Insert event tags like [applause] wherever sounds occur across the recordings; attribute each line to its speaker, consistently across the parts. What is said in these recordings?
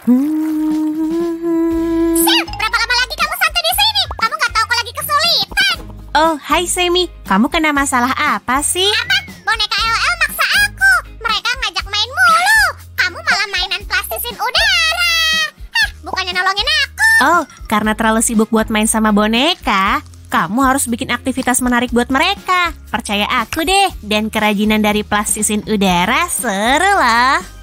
Speaker 1: Hmm.
Speaker 2: Sil, berapa lama lagi kamu santai di sini? Kamu nggak tahu aku lagi kesulitan.
Speaker 1: Oh, hai Semi. Kamu kena masalah apa sih?
Speaker 2: Apa? Boneka LL maksa aku. Mereka ngajak main mulu. Kamu malah mainan plastisin udara. Hah, bukannya nolongin aku.
Speaker 1: Oh, karena terlalu sibuk buat main sama boneka, kamu harus bikin aktivitas menarik buat mereka. Percaya aku deh, dan kerajinan dari plastisin udara seru loh.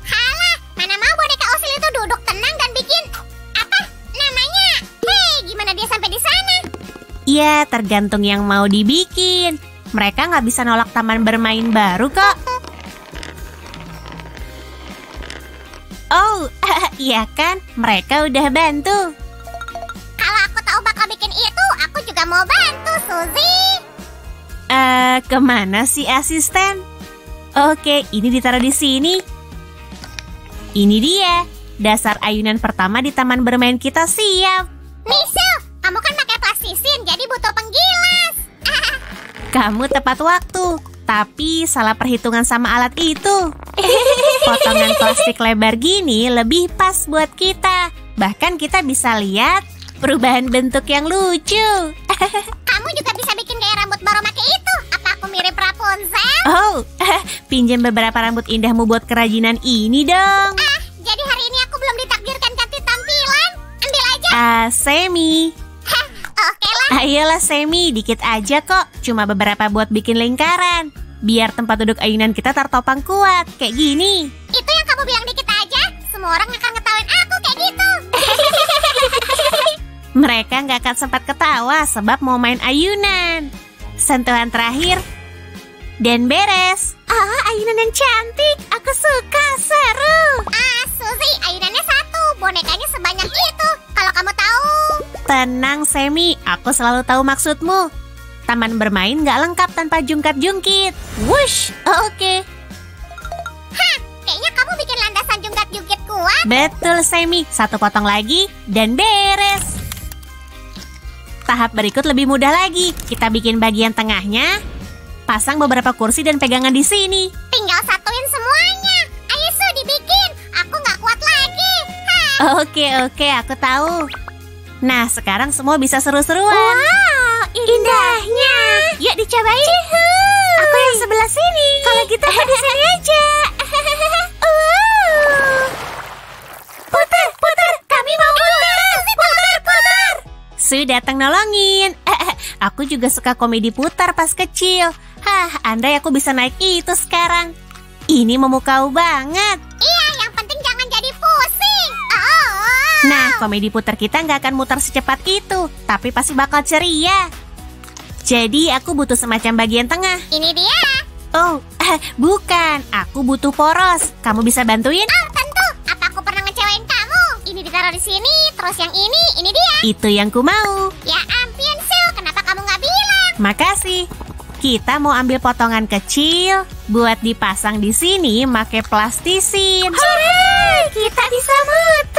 Speaker 1: Ya, tergantung yang mau dibikin. Mereka nggak bisa nolak taman bermain baru kok. Oh, [laughs] iya kan? Mereka udah bantu.
Speaker 2: Kalau aku tahu bakal bikin itu, aku juga mau bantu, Suzy.
Speaker 1: Eh, ke mana sih asisten? Oke, ini ditaruh di sini. Ini dia. Dasar ayunan pertama di taman bermain kita siap.
Speaker 2: Michelle, kamu kan pakai plastisin, jadi butuh penggilas. [laughs]
Speaker 1: Kamu tepat waktu, tapi salah perhitungan sama alat itu. [laughs] Potongan plastik lebar gini lebih pas buat kita. Bahkan kita bisa lihat perubahan bentuk yang lucu. [laughs]
Speaker 2: Kamu juga bisa bikin kayak rambut Baromake itu. Apa aku mirip Rapunzel?
Speaker 1: Oh, pinjam beberapa rambut indahmu buat kerajinan ini dong.
Speaker 2: Ah, jadi hari ini aku belum ditakdirkan ganti tampilan. Ambil aja.
Speaker 1: Ah, Semi.
Speaker 2: Oke lah.
Speaker 1: Ayolah Semi, dikit aja kok. Cuma beberapa buat bikin lingkaran. Biar tempat duduk ayunan kita tertopang kuat. Kayak gini.
Speaker 2: Itu yang kamu bilang dikit aja. Semua orang akan ngetawain aku kayak gitu. [laughs] [laughs]
Speaker 1: Mereka nggak akan sempat ketawa sebab mau main ayunan. Sentuhan terakhir. Dan beres. Ah, ayunan yang cantik. Aku suka, seru.
Speaker 2: ah, Suzy, ayunannya satu. Bonekanya sebanyak itu. Kalau kamu tahu.
Speaker 1: Tenang, Semi. Aku selalu tahu maksudmu. Taman bermain nggak lengkap tanpa jungkat-jungkit. Wush, oke.
Speaker 2: Hah, kayaknya kamu bikin landasan jungkat-jungkit kuat.
Speaker 1: Betul, Semi. Satu potong lagi dan beres. Tahap berikut lebih mudah lagi. Kita bikin bagian tengahnya, pasang beberapa kursi dan pegangan di sini.
Speaker 2: Tinggal satuin semuanya. Ayo, Su, dibikin. Aku nggak kuat lagi.
Speaker 1: Oke, oke, aku tahu. Nah, sekarang semua bisa seru-seruan.
Speaker 2: Wow,
Speaker 1: indahnya. Yuk dicobain. Aku yang sebelah sini. Kalau gitu aku di sini aja. Uh. [laughs] Putar, putar. Kami mau putar. Putar, putar. Su datang nolongin. aku juga suka komedi putar pas kecil. Hah, andai aku bisa naik itu sekarang. Ini memukau banget.
Speaker 2: Iya,
Speaker 1: Nah, komedi putar kita nggak akan muter secepat itu, tapi pasti bakal ceria. Jadi aku butuh semacam bagian tengah.
Speaker 2: Ini dia.
Speaker 1: Oh, bukan. Aku butuh poros. Kamu bisa bantuin?
Speaker 2: Oh, tentu. Apa aku pernah ngecewain kamu? Ini ditaruh di sini, terus yang ini, ini dia.
Speaker 1: Itu yang ku mau.
Speaker 2: Ya ampun, Sil. Kenapa kamu nggak bilang?
Speaker 1: Makasih. Kita mau ambil potongan kecil buat dipasang di sini make plastisin.
Speaker 2: Hore, kita bisa muter.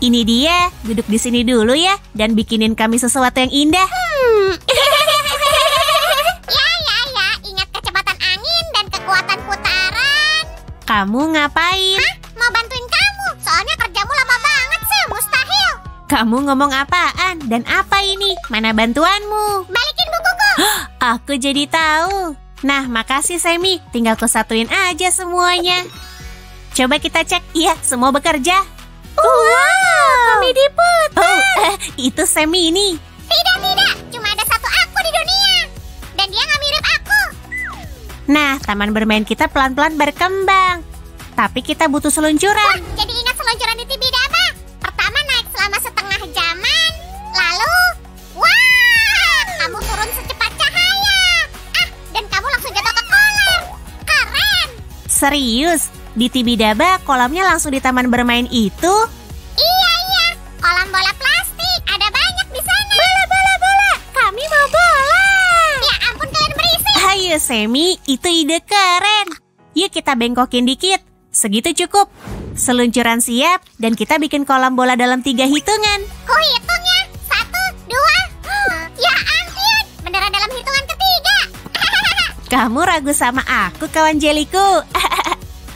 Speaker 1: Ini dia. Duduk di sini dulu ya dan bikinin kami sesuatu yang indah.
Speaker 2: Hmm. [laughs] ya, ya, ya. Ingat kecepatan angin dan kekuatan putaran.
Speaker 1: Kamu ngapain?
Speaker 2: Hah? Mau bantuin kamu? Soalnya kerjamu lama banget, Sil. Mustahil.
Speaker 1: Kamu ngomong apaan? Dan apa ini? Mana bantuanmu?
Speaker 2: Balikin bukuku. [gasps]
Speaker 1: Aku jadi tahu. Nah, makasih Semi. Tinggal kusatuin aja semuanya. Coba kita cek. Iya, semua bekerja.
Speaker 2: Wow.
Speaker 1: Komedi putar. Oh, eh, itu Semi ini.
Speaker 2: Tidak, tidak. Cuma ada satu aku di dunia. Dan dia nggak mirip aku.
Speaker 1: Nah, taman bermain kita pelan-pelan berkembang. Tapi kita butuh
Speaker 2: Wah,
Speaker 1: seluncuran.
Speaker 2: jadi ingat seluncuran di Tibidaba. Pertama naik selama setengah jaman. Lalu, wah, kamu turun secepat cahaya. Ah, dan kamu langsung jatuh ke kolam. Keren.
Speaker 1: Serius, di Tibidaba kolamnya langsung di taman bermain itu?
Speaker 2: Iya, iya. Kolam bola plastik. Ada banyak di sana. Bola, bola, bola. Kami mau bola. Ya ampun, kalian berisik.
Speaker 1: Ayo Semi, itu ide keren. Yuk kita bengkokin dikit. Segitu cukup. Seluncuran siap dan kita bikin kolam bola dalam tiga hitungan.
Speaker 2: Kuhitung ya. Satu, dua. Ya ampun, beneran dalam hitungan ketiga. [laughs]
Speaker 1: Kamu ragu sama aku, kawan jeliku? [laughs]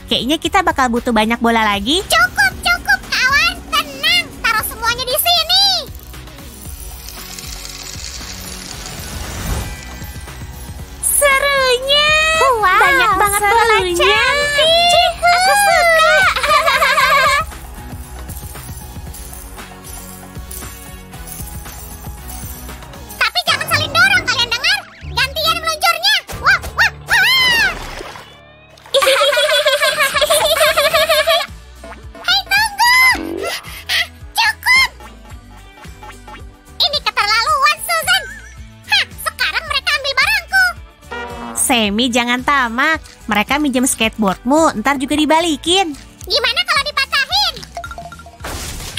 Speaker 1: kayaknya kita bakal butuh banyak bola lagi.
Speaker 2: Cukup, cukup, kawan. Tenang, taruh semuanya di sini.
Speaker 1: Serunya.
Speaker 2: Wow,
Speaker 1: banyak banget bola
Speaker 2: serunya.
Speaker 1: Semi jangan tamak. Mereka minjem skateboardmu, ntar juga dibalikin.
Speaker 2: Gimana kalau dipatahin?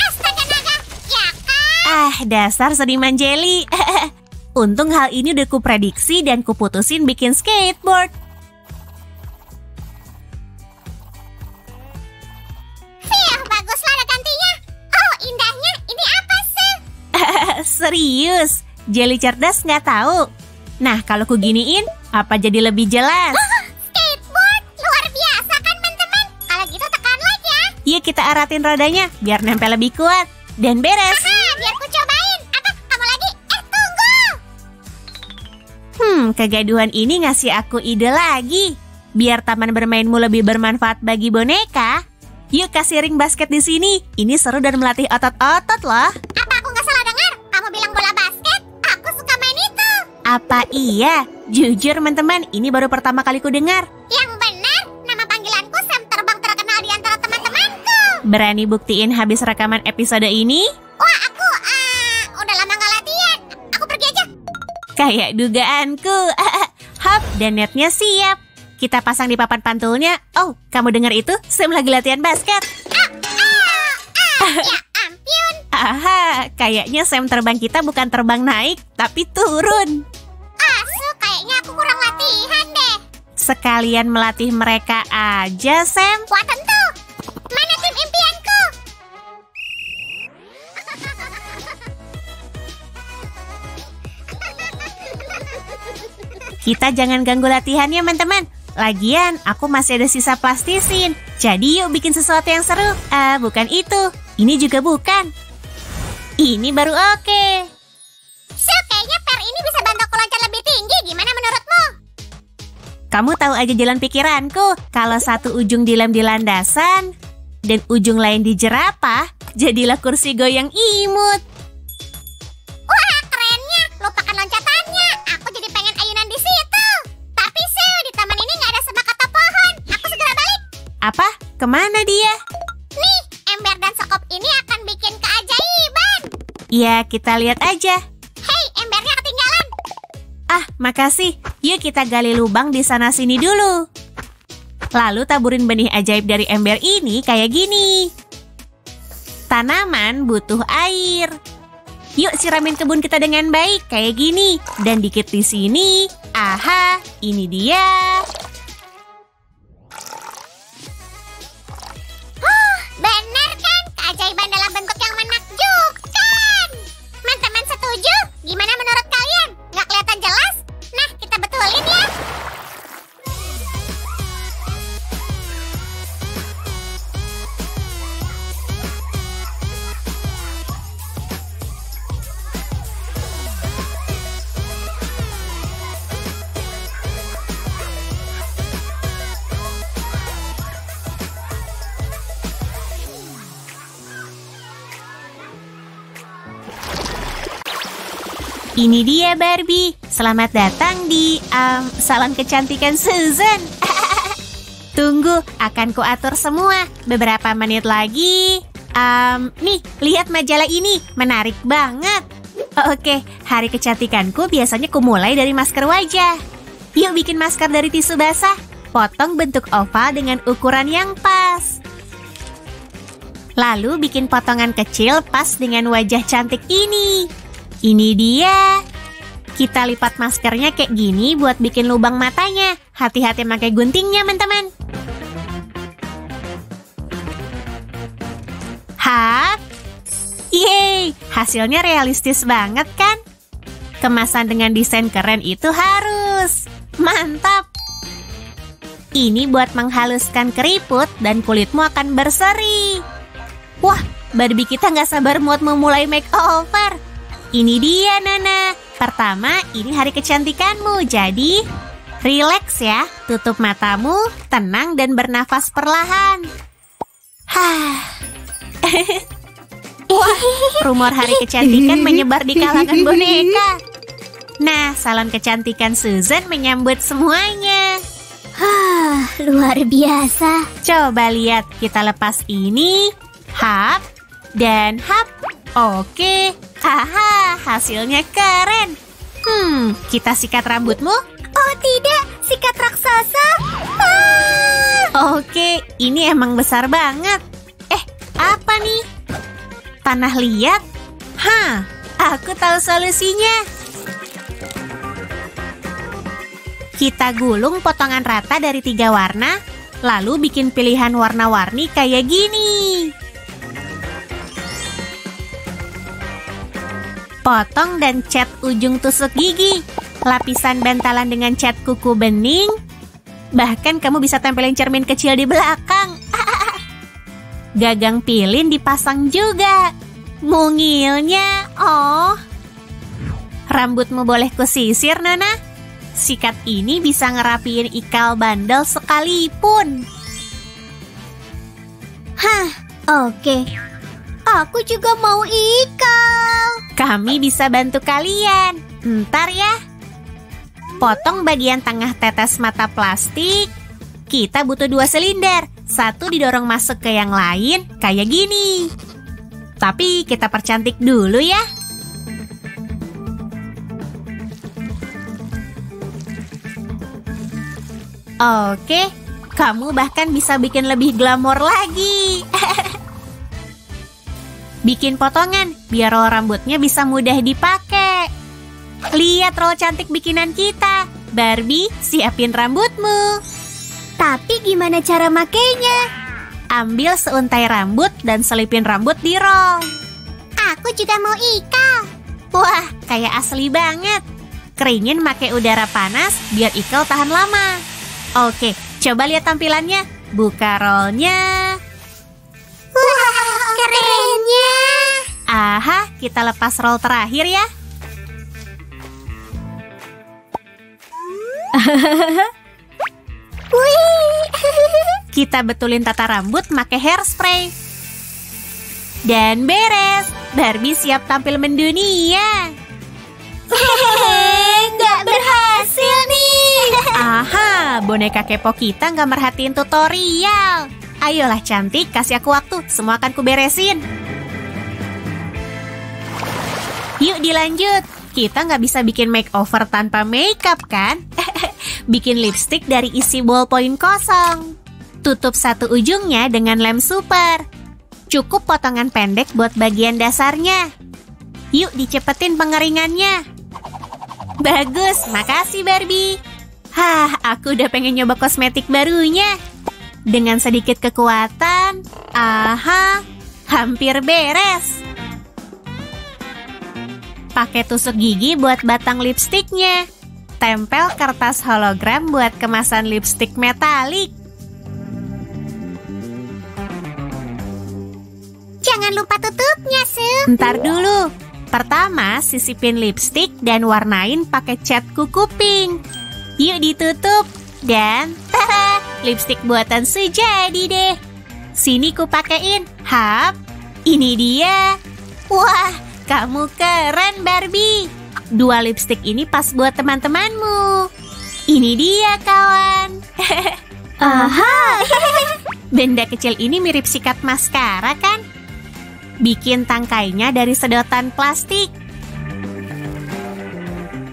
Speaker 2: Astaga naga, ya kan?
Speaker 1: Ah, dasar seniman jelly. [laughs] Untung hal ini udah kuprediksi dan kuputusin bikin skateboard.
Speaker 2: Fiah, baguslah ada gantinya. Oh, indahnya. Ini apa sih? [laughs]
Speaker 1: Serius, jelly cerdas nggak tahu. Nah, kalau ku giniin, apa jadi lebih jelas? [gasps]
Speaker 2: Skateboard, luar biasa kan teman-teman? Kalau gitu tekan like ya.
Speaker 1: Yuk kita aratin rodanya, biar nempel lebih kuat. Dan beres.
Speaker 2: Haha, biar ku cobain. Apa? Kamu lagi? Eh, tunggu.
Speaker 1: Hmm, kegaduhan ini ngasih aku ide lagi. Biar taman bermainmu lebih bermanfaat bagi boneka, yuk kasih ring basket di sini. Ini seru dan melatih otot-otot loh.
Speaker 2: Apa
Speaker 1: iya? Jujur teman-teman, ini baru pertama kali ku dengar.
Speaker 2: Yang benar, nama panggilanku Sam Terbang terkenal di antara teman-temanku.
Speaker 1: Berani buktiin habis rekaman episode ini?
Speaker 2: Wah, aku ah, udah lama nggak latihan. Aku pergi aja.
Speaker 1: Kayak dugaanku. [laughs] Hop, dan netnya siap. Kita pasang di papan pantulnya. Oh, kamu dengar itu? Sam lagi latihan basket.
Speaker 2: Ah, ah, ah, ya
Speaker 1: Aha, kayaknya Sam terbang kita bukan terbang naik, tapi turun.
Speaker 2: Asu, kayaknya aku kurang latihan deh.
Speaker 1: Sekalian melatih mereka aja, Sam.
Speaker 2: Wah tentu. Mana tim impianku? [laughs]
Speaker 1: Kita jangan ganggu latihannya, teman-teman. Lagian, aku masih ada sisa plastisin. Jadi yuk bikin sesuatu yang seru. Ah, bukan itu. Ini juga bukan. Ini baru oke.
Speaker 2: So, kayaknya per ini bisa bantu aku loncat lebih tinggi. Gimana menurutmu?
Speaker 1: Kamu tahu aja jalan pikiranku. Kalau satu ujung dilem di landasan dan ujung lain di jerapah, jadilah kursi goyang imut.
Speaker 2: Wah, kerennya. Lupakan loncatannya. Aku jadi pengen ayunan di situ. Tapi, Su, di taman ini nggak ada semak atau pohon. Aku segera balik.
Speaker 1: Apa?
Speaker 2: Ke mana dia?
Speaker 1: Ya, kita lihat aja.
Speaker 2: Hei, embernya ketinggalan.
Speaker 1: Ah, makasih. Yuk kita gali lubang di sana sini dulu. Lalu taburin benih ajaib dari ember ini kayak gini. Tanaman butuh air. Yuk siramin kebun kita dengan baik kayak gini. Dan dikit di sini. Aha, ini dia.
Speaker 2: Gimana menurut kalian? Nggak kelihatan jelas?
Speaker 1: Ini dia Barbie. Selamat datang di um, salon kecantikan Susan. [laughs] Tunggu, akan kuatur semua. Beberapa menit lagi. Um, nih, lihat majalah ini. Menarik banget. Oke, hari kecantikanku biasanya kumulai dari masker wajah. Yuk bikin masker dari tisu basah. Potong bentuk oval dengan ukuran yang pas. Lalu bikin potongan kecil pas dengan wajah cantik ini. Ini dia. Kita lipat maskernya kayak gini buat bikin lubang matanya. Hati-hati pakai guntingnya, teman-teman. Hap. Yeay, hasilnya realistis banget kan? Kemasan dengan desain keren itu harus. Mantap. Ini buat menghaluskan keriput dan kulitmu akan berseri. Wah, Barbie kita nggak sabar buat memulai makeover. Ini dia, Nana. Pertama, ini hari kecantikanmu, jadi relax ya. Tutup matamu, tenang dan bernafas perlahan. Hah. [laughs] Wah, rumor hari kecantikan menyebar di kalangan boneka. Nah, salon kecantikan Susan menyambut semuanya.
Speaker 2: Hah, luar biasa.
Speaker 1: Coba lihat, kita lepas ini. Hap, dan hap. Oke, haha, hasilnya keren. Hmm, kita sikat rambutmu?
Speaker 2: Oh tidak, sikat raksasa. Ah!
Speaker 1: Oke, ini emang besar banget. Eh, apa nih? Tanah liat? Hah, aku tahu solusinya. Kita gulung potongan rata dari tiga warna, lalu bikin pilihan warna-warni kayak gini. Potong dan cat ujung tusuk gigi, lapisan bantalan dengan cat kuku bening, bahkan kamu bisa tempelin cermin kecil di belakang. [laughs] Gagang pilin dipasang juga. Mungilnya, oh. Rambutmu boleh kusisir, Nona? Sikat ini bisa ngerapiin ikal bandel sekalipun.
Speaker 2: Hah, oke. Aku juga mau ikal.
Speaker 1: Kami bisa bantu kalian. Ntar ya. Potong bagian tengah tetes mata plastik. Kita butuh dua silinder. Satu didorong masuk ke yang lain, kayak gini. Tapi kita percantik dulu ya. Oke, kamu bahkan bisa bikin lebih glamor lagi. [laughs] bikin potongan biar roll rambutnya bisa mudah dipakai. Lihat roll cantik bikinan kita. Barbie, siapin rambutmu.
Speaker 2: Tapi gimana cara makainya?
Speaker 1: Ambil seuntai rambut dan selipin rambut di roll.
Speaker 2: Aku juga mau ikal.
Speaker 1: Wah, kayak asli banget. Keringin pakai udara panas biar ikal tahan lama. Oke, coba lihat tampilannya. Buka rollnya.
Speaker 2: Wah, kerennya.
Speaker 1: Aha, kita lepas roll terakhir ya. [laughs] [laughs] Kita betulin tata rambut pakai hairspray. Dan beres. Barbie siap tampil mendunia.
Speaker 2: Hehehe, nggak berhasil nih. [laughs]
Speaker 1: Aha, boneka kepo kita nggak merhatiin tutorial. Ayolah cantik, kasih aku waktu, semua akan kuberesin. Yuk dilanjut, kita nggak bisa bikin makeover tanpa makeup kan? [laughs] bikin lipstick dari isi ballpoint kosong. Tutup satu ujungnya dengan lem super. Cukup potongan pendek buat bagian dasarnya. Yuk dicepetin pengeringannya. Bagus, makasih Barbie. Hah, aku udah pengen nyoba kosmetik barunya. Dengan sedikit kekuatan, aha, hampir beres. Pakai tusuk gigi buat batang lipstiknya. Tempel kertas hologram buat kemasan lipstik metalik.
Speaker 2: Jangan lupa tutupnya, Su.
Speaker 1: Ntar dulu. Pertama, sisipin lipstik dan warnain pakai cat kuku pink. Yuk ditutup. Dan, tada, [laughs] lipstik buatan Su jadi deh. Sini ku pakein. Hap, ini dia. Wah, kamu keren Barbie. Dua lipstik ini pas buat teman-temanmu. Ini dia kawan. [laughs]
Speaker 2: Aha. [laughs]
Speaker 1: Benda kecil ini mirip sikat maskara kan? Bikin tangkainya dari sedotan plastik.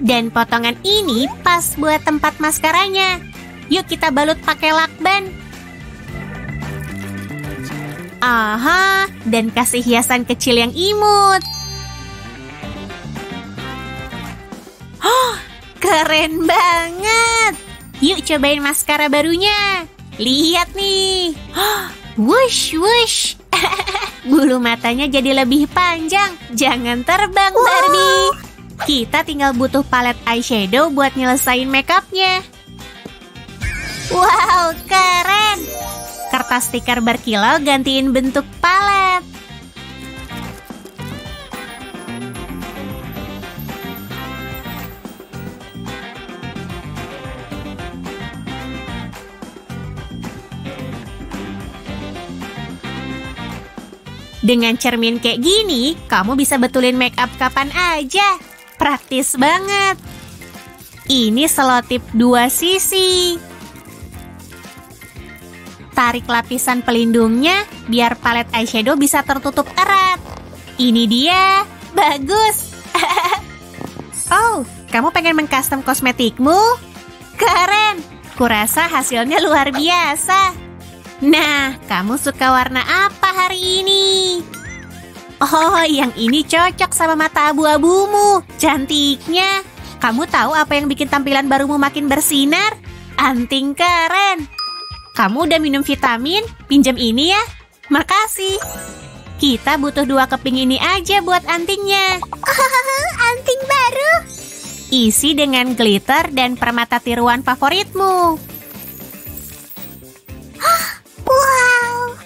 Speaker 1: Dan potongan ini pas buat tempat maskaranya. Yuk kita balut pakai lakban. Aha, dan kasih hiasan kecil yang imut. Oh, keren banget. Yuk cobain maskara barunya. Lihat nih. Oh, wush, wush. [laughs] Bulu matanya jadi lebih panjang. Jangan terbang, Barbie. Kita tinggal butuh palet eyeshadow buat nyelesain makeupnya. Wow, keren! Kertas stiker berkilau gantiin bentuk palet. Dengan cermin kayak gini, kamu bisa betulin make up kapan aja. Praktis banget. Ini selotip dua sisi. Tarik lapisan pelindungnya biar palet eyeshadow bisa tertutup erat. Ini dia. Bagus. [laughs] oh, kamu pengen mengcustom kosmetikmu? Keren. Kurasa hasilnya luar biasa. Nah, kamu suka warna apa hari ini? Oh, yang ini cocok sama mata abu-abumu. Cantiknya. Kamu tahu apa yang bikin tampilan barumu makin bersinar? Anting keren. Kamu udah minum vitamin? Pinjam ini ya. Makasih. Kita butuh dua keping ini aja buat antingnya. [laughs]
Speaker 2: Anting baru.
Speaker 1: Isi dengan glitter dan permata tiruan favoritmu. [gasps]
Speaker 2: Wow.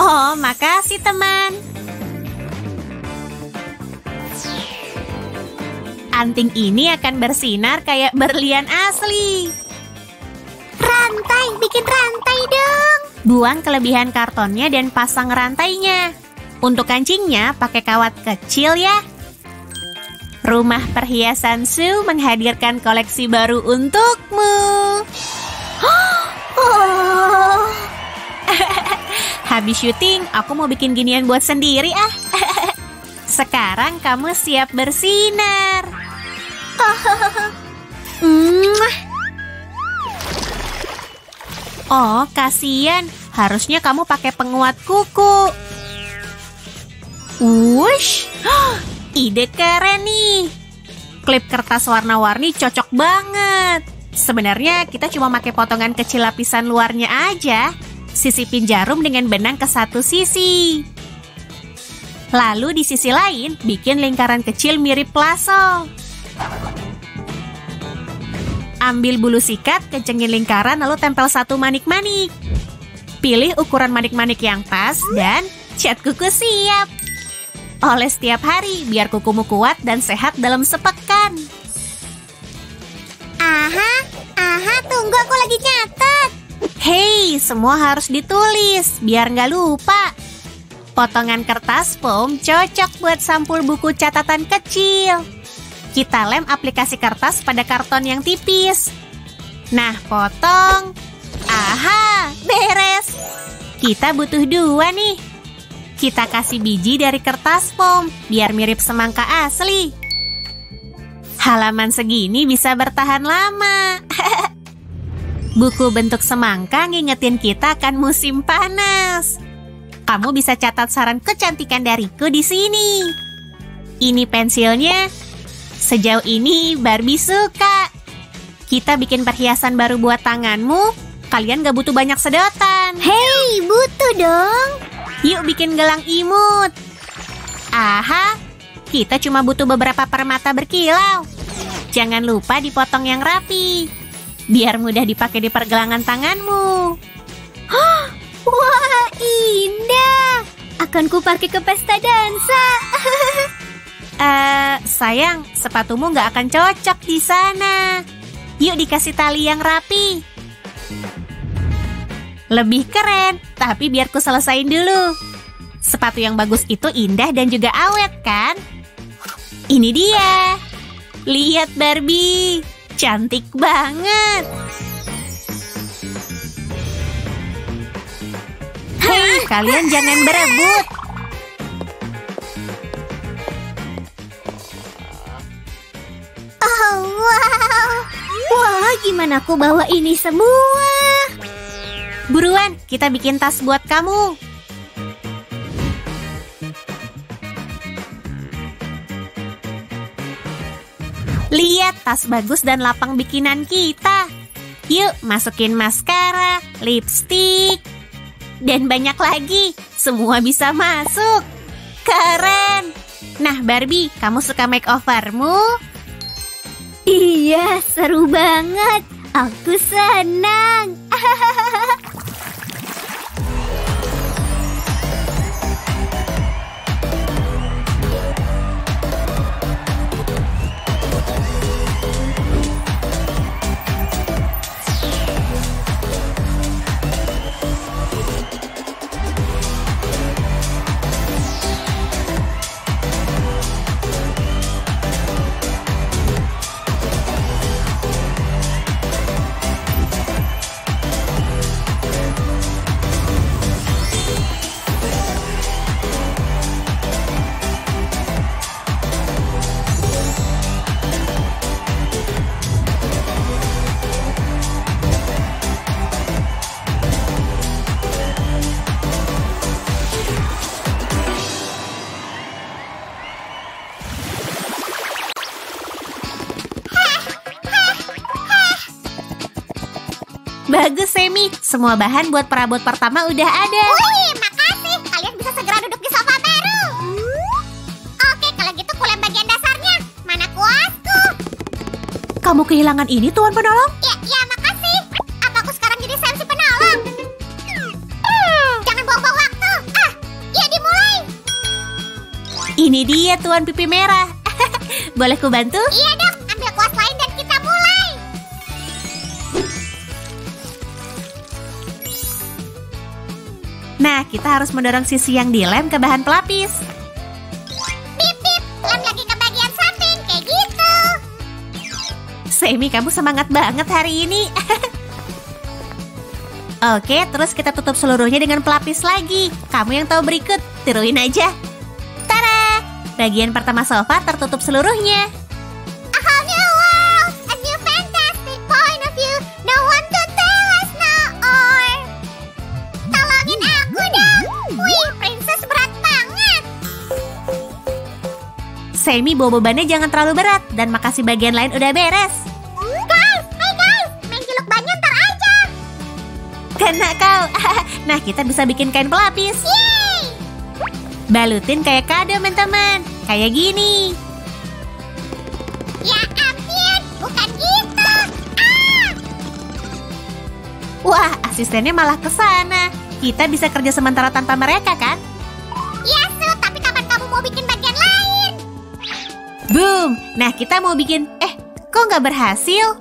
Speaker 1: Oh, makasih teman. Anting ini akan bersinar kayak berlian asli.
Speaker 2: Rantai, bikin rantai dong.
Speaker 1: Buang kelebihan kartonnya dan pasang rantainya. Untuk kancingnya, pakai kawat kecil ya. Rumah perhiasan Su menghadirkan koleksi baru untukmu. [laughs] Habis syuting, aku mau bikin ginian buat sendiri ah. [laughs] Sekarang kamu siap bersinar. [laughs] Oh, kasihan. Harusnya kamu pakai penguat kuku. Wush, [gasps] ide keren nih. Klip kertas warna-warni cocok banget. Sebenarnya kita cuma pakai potongan kecil lapisan luarnya aja. Sisipin jarum dengan benang ke satu sisi. Lalu di sisi lain, bikin lingkaran kecil mirip plasol. Ambil bulu sikat, kencengin lingkaran, lalu tempel satu manik-manik. Pilih ukuran manik-manik yang pas dan cat kuku siap. Oles setiap hari biar kukumu kuat dan sehat dalam sepekan.
Speaker 2: Aha, tunggu aku lagi nyatet.
Speaker 1: Hei, semua harus ditulis biar nggak lupa. Potongan kertas foam cocok buat sampul buku catatan kecil. Kita lem aplikasi kertas pada karton yang tipis. Nah, potong. Aha, beres. Kita butuh dua nih. Kita kasih biji dari kertas foam biar mirip semangka asli. Halaman segini bisa bertahan lama. [laughs] Buku bentuk semangka ngingetin kita akan musim panas. Kamu bisa catat saran kecantikan dariku di sini. Ini pensilnya. Sejauh ini Barbie suka. Kita bikin perhiasan baru buat tanganmu. Kalian gak butuh banyak sedotan.
Speaker 2: Hei, butuh dong.
Speaker 1: Yuk bikin gelang imut. Aha, kita cuma butuh beberapa permata berkilau. Jangan lupa dipotong yang rapi. Biar mudah dipakai di pergelangan tanganmu.
Speaker 2: Wah, indah. Akan ku pakai ke pesta dansa. [laughs]
Speaker 1: Eh, sayang, sepatumu nggak akan cocok di sana. Yuk dikasih tali yang rapi. Lebih keren, tapi biar ku selesain dulu. Sepatu yang bagus itu indah dan juga awet, kan? Ini dia. Lihat Barbie, cantik banget. Hei, kalian jangan berebut.
Speaker 2: Oh, wow. Wah, gimana aku bawa ini semua?
Speaker 1: Buruan, kita bikin tas buat kamu. Lihat tas bagus dan lapang bikinan kita. Yuk, masukin maskara, lipstick, dan banyak lagi. Semua bisa masuk. Keren. Nah, Barbie, kamu suka makeovermu?
Speaker 2: Iya, seru banget.
Speaker 1: Aku senang. [laughs] Semua bahan buat perabot pertama udah ada.
Speaker 2: Wih, makasih. Kalian bisa segera duduk di sofa baru. Oke, kalau gitu kulem bagian dasarnya. Mana kuasku?
Speaker 1: Kamu kehilangan ini, Tuan Penolong?
Speaker 2: Ya, ya, makasih. Apa aku sekarang jadi sensi penolong? Hmm, jangan buang-buang waktu. Ah, ya dimulai.
Speaker 1: Ini dia, Tuan Pipi Merah. [laughs] Boleh ku bantu?
Speaker 2: Iya
Speaker 1: Nah, kita harus mendorong sisi yang dilem ke bahan pelapis.
Speaker 2: Bip bip, lem lagi ke bagian samping kayak gitu.
Speaker 1: Semi, kamu semangat banget hari ini. [laughs] Oke, terus kita tutup seluruhnya dengan pelapis lagi. Kamu yang tahu berikut, tiruin aja. Tara! Bagian pertama sofa tertutup seluruhnya. Semi, bawa bebannya jangan terlalu berat. Dan makasih bagian lain udah beres.
Speaker 2: Guys, hey guys, main jeluk banyak ntar aja.
Speaker 1: Kena kau. [laughs] nah, kita bisa bikin kain pelapis.
Speaker 2: Yeay.
Speaker 1: Balutin kayak kado, teman-teman. Kayak gini.
Speaker 2: Ya ampun, bukan gitu. Ah,
Speaker 1: Wah, asistennya malah ke sana. Kita bisa kerja sementara tanpa mereka, kan? Boom! Nah, kita mau bikin... Eh, kok nggak berhasil?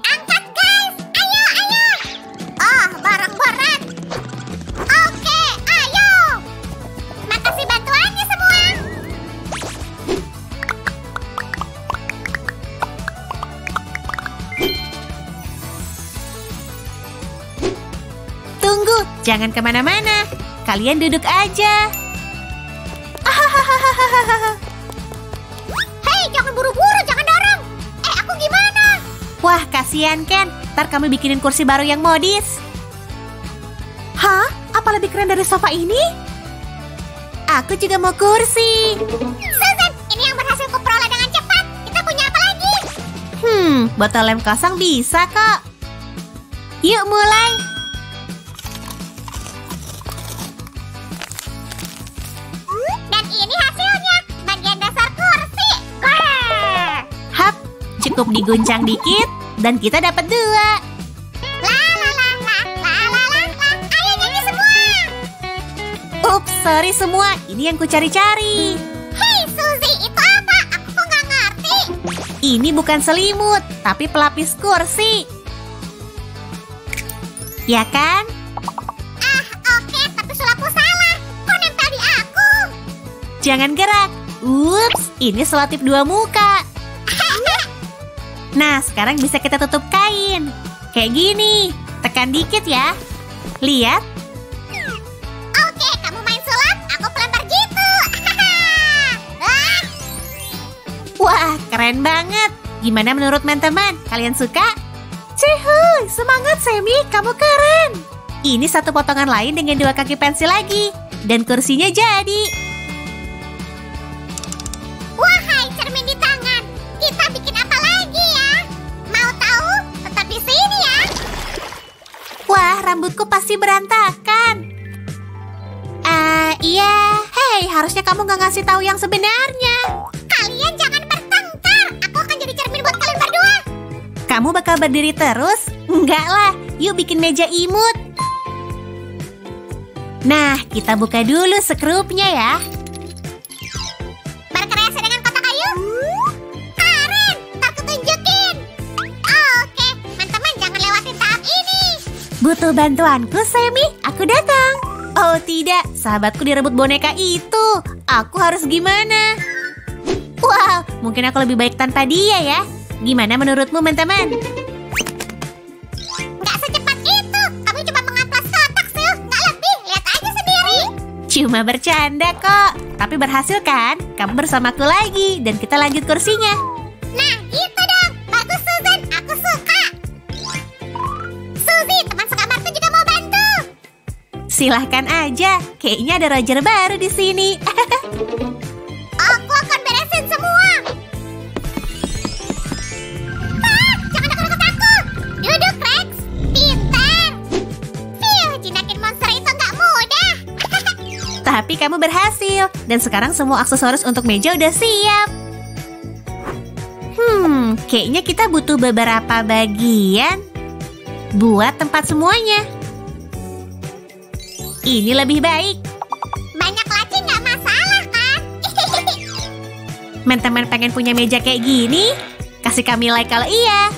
Speaker 2: Angkat guys, ayo ayo. Oh, barang berat. Oke, ayo. Makasih bantuannya semua.
Speaker 1: Tunggu, jangan ke mana-mana. Kalian duduk aja. Kasihan Ken. Ntar kami bikinin kursi baru yang modis. Hah? Apa lebih keren dari sofa ini? Aku juga mau kursi.
Speaker 2: Susan, ini yang berhasil kuperoleh dengan cepat. Kita punya apa lagi?
Speaker 1: Hmm, botol lem kosong bisa kok. Yuk mulai.
Speaker 2: Dan ini hasilnya, bagian dasar kursi.
Speaker 1: Hap, cukup diguncang dikit dan kita dapat dua.
Speaker 2: La la la la la la la la. Ayo nyanyi semua.
Speaker 1: Ups, sorry semua. Ini yang ku cari-cari.
Speaker 2: Hei Suzy, itu apa? Aku kok nggak ngerti.
Speaker 1: Ini bukan selimut, tapi pelapis kursi. Ya kan?
Speaker 2: Ah, oke, tapi sulapku salah. Kok nempel di aku?
Speaker 1: Jangan gerak. Ups, ini selotip dua muka. Nah, sekarang bisa kita tutup kain. Kayak gini. Tekan dikit ya. Lihat.
Speaker 2: Oke, kamu main sulap, aku pelempar gitu. ah,
Speaker 1: Wah, keren banget. Gimana menurut teman-teman? Kalian suka? Cihuy, semangat Semi, kamu keren. Ini satu potongan lain dengan dua kaki pensil lagi. Dan kursinya jadi. Rambutku pasti berantakan. Ah, iya. Hei, harusnya kamu nggak ngasih tahu yang sebenarnya.
Speaker 2: Kalian jangan bertengkar. Aku akan jadi cermin buat kalian berdua.
Speaker 1: Kamu bakal berdiri terus? Enggak lah, yuk bikin meja imut. Nah, kita buka dulu sekrupnya ya. Butuh bantuanku, Semi? Aku datang. Oh tidak, sahabatku direbut boneka itu. Aku harus gimana? Wow, mungkin aku lebih baik tanpa dia ya. Gimana menurutmu, teman-teman?
Speaker 2: Nggak secepat itu. Kamu cuma mengamplas kotak, Sil. Nggak lebih, lihat aja sendiri.
Speaker 1: Cuma bercanda kok. Tapi berhasil kan? Kamu bersamaku lagi dan kita lanjut kursinya.
Speaker 2: Nah, gitu
Speaker 1: Silahkan aja. Kayaknya ada Roger baru di sini. [laughs]
Speaker 2: Aku akan beresin semua. Ah, jangan dekat-dekat aku. Duduk, Rex. Pintar. Fiu, jinakin monster itu nggak mudah. [laughs]
Speaker 1: Tapi kamu berhasil. Dan sekarang semua aksesoris untuk meja udah siap. Hmm, kayaknya kita butuh beberapa bagian buat tempat semuanya. Ini lebih baik.
Speaker 2: Banyak laci nggak masalah, kan? [laughs]
Speaker 1: Teman-teman pengen punya meja kayak gini? Kasih kami like kalau iya.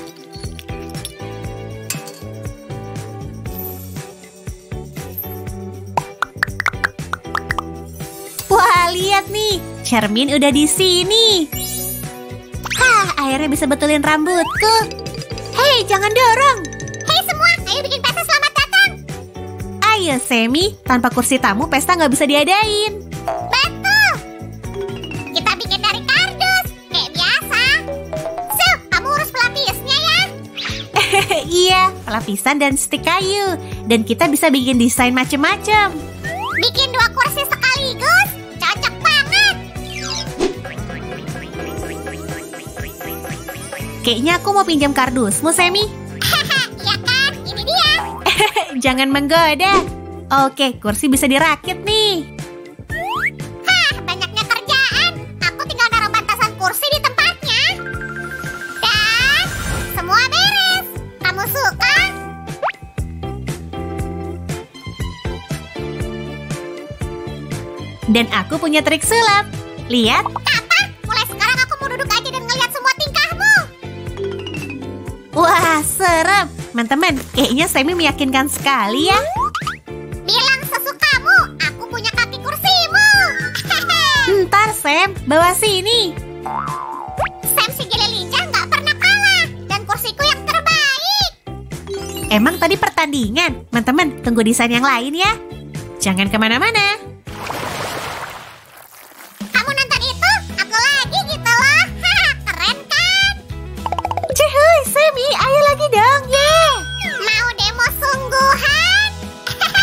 Speaker 1: Wah, lihat nih. Cermin udah di sini. Hah, akhirnya bisa betulin rambutku. Hei, jangan dorong.
Speaker 2: Hei semua, ayo bikin pesta.
Speaker 1: Ayo, Semi. Tanpa kursi tamu, pesta nggak bisa diadain.
Speaker 2: Betul. Kita bikin dari kardus, kayak biasa. Sil, kamu urus pelapisnya ya. [laughs]
Speaker 1: iya, pelapisan dan stik kayu. Dan kita bisa bikin desain macem-macem.
Speaker 2: Bikin dua kursi sekaligus, cocok banget.
Speaker 1: Kayaknya aku mau pinjam kardusmu, Semi. [laughs]
Speaker 2: Iya kan? Ini dia. [laughs]
Speaker 1: Jangan menggoda. Oke, kursi bisa dirakit nih.
Speaker 2: Hah, banyaknya kerjaan. Aku tinggal naruh bantasan kursi di tempatnya. Dan semua beres. Kamu suka?
Speaker 1: Dan aku punya trik sulap. Lihat,
Speaker 2: Apa? Mulai sekarang aku mau duduk aja dan ngeliat semua tingkahmu.
Speaker 1: wah serem. Teman-teman, kayaknya Semi meyakinkan sekali ya. Sam, bawa sini.
Speaker 2: Sam si gile lincah nggak pernah kalah. Dan kursiku yang terbaik.
Speaker 1: Emang tadi pertandingan. Teman-teman, tunggu desain yang lain ya. Jangan ke mana-mana.
Speaker 2: Kamu nonton itu? Aku lagi gitu loh. Keren kan?
Speaker 1: Cihuy, Semi, ayo lagi dong, ye.
Speaker 2: Mau demo sungguhan?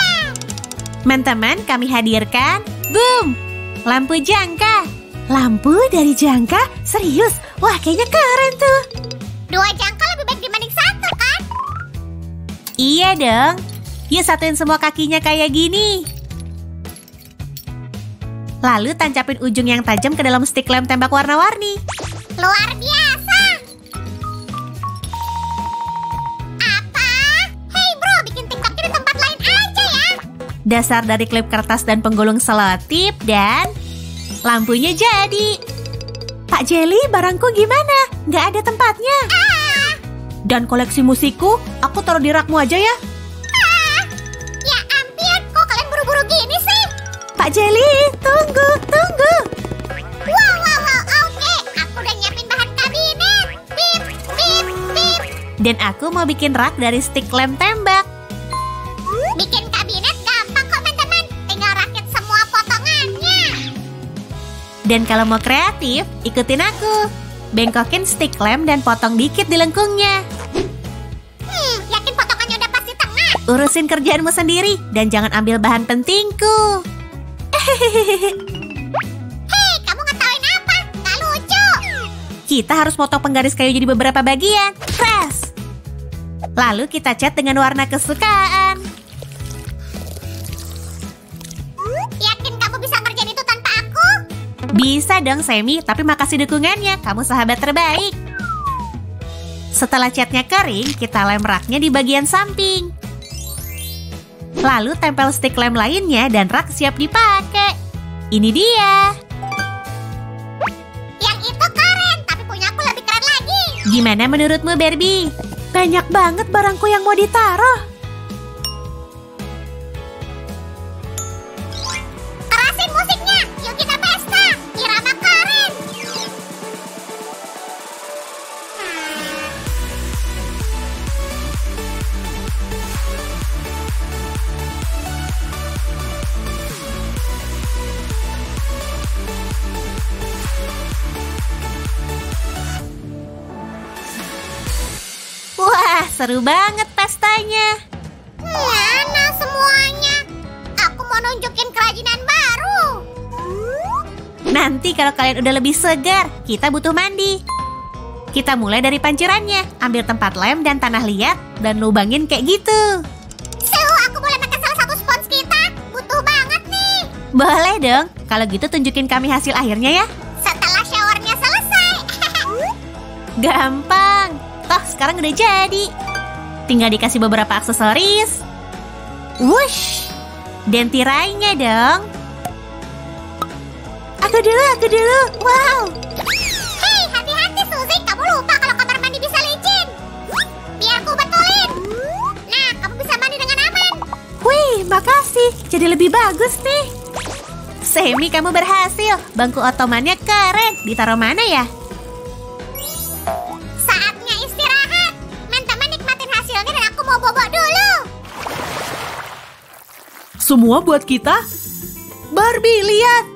Speaker 2: [laughs]
Speaker 1: Teman-teman, kami hadirkan Boom! Lampu jangka Lampu dari jangka? Serius? Wah, kayaknya keren tuh
Speaker 2: Dua jangka lebih baik dibanding satu kan?
Speaker 1: Iya dong Yuk satuin semua kakinya kayak gini Lalu tancapin ujung yang tajam ke dalam stick lem tembak warna-warni
Speaker 2: Luar biasa. Apa? Hei bro, bikin tiktoknya di tempat lain aja ya.
Speaker 1: Dasar dari klip kertas dan penggulung selotip Dan lampunya jadi Pak Jelly, barangku gimana? Nggak ada tempatnya
Speaker 2: Ah,
Speaker 1: Dan koleksi musikku, aku taruh di rakmu aja ya
Speaker 2: ah. Ya ampun, kok kalian buru-buru gini sih?
Speaker 1: Pak Jelly, tunggu, tunggu.
Speaker 2: Wow, wow, wow, oke. Aku udah nyiapin bahan kabinet. Bip, bip, bip.
Speaker 1: Dan aku mau bikin rak dari stick lem tembak. Dan kalau mau kreatif, ikutin aku. Bengkokin stick lem dan potong dikit di lengkungnya.
Speaker 2: Hmm, yakin potongannya udah pas di tengah?
Speaker 1: Urusin kerjaanmu sendiri dan jangan ambil bahan pentingku.
Speaker 2: Hei, kamu ngetawain apa? Nggak lucu.
Speaker 1: Kita harus potong penggaris kayu jadi beberapa bagian. Press. Lalu kita cat dengan warna kesukaan.
Speaker 2: Bisa
Speaker 1: dong Semi, tapi makasih dukungannya. Kamu sahabat terbaik. Setelah catnya kering, kita lem raknya di bagian samping. Lalu tempel stick lem lainnya dan rak siap dipakai. Ini dia.
Speaker 2: Yang itu keren, tapi punya aku lebih keren lagi.
Speaker 1: Gimana menurutmu, Barbie? Banyak banget barangku yang mau ditaruh. Seru banget pestanya.
Speaker 2: Mana semuanya? Aku mau nunjukin kerajinan baru.
Speaker 1: Nanti kalau kalian udah lebih segar, kita butuh mandi. Kita mulai dari pancurannya, ambil tempat lem dan tanah liat, dan lubangin kayak gitu.
Speaker 2: Suhu, aku boleh pakai salah satu spons kita? Butuh banget nih.
Speaker 1: Boleh dong, kalau gitu tunjukin kami hasil akhirnya ya.
Speaker 2: Setelah showernya selesai. [laughs]
Speaker 1: Gampang, toh sekarang udah jadi. Tinggal dikasih beberapa aksesoris. Wush, dan tirainya dong. Aku dulu, aku dulu. Wow,
Speaker 2: Hei, hati-hati Suzy, kamu lupa kalau kamar mandi bisa licin. Biar aku betulin. Nah, kamu bisa mandi dengan aman.
Speaker 1: wih, makasih. Jadi lebih bagus nih. Semi, kamu berhasil. Bangku otomannya keren. Ditaruh mana ya? Semua buat kita? Barbie, lihat.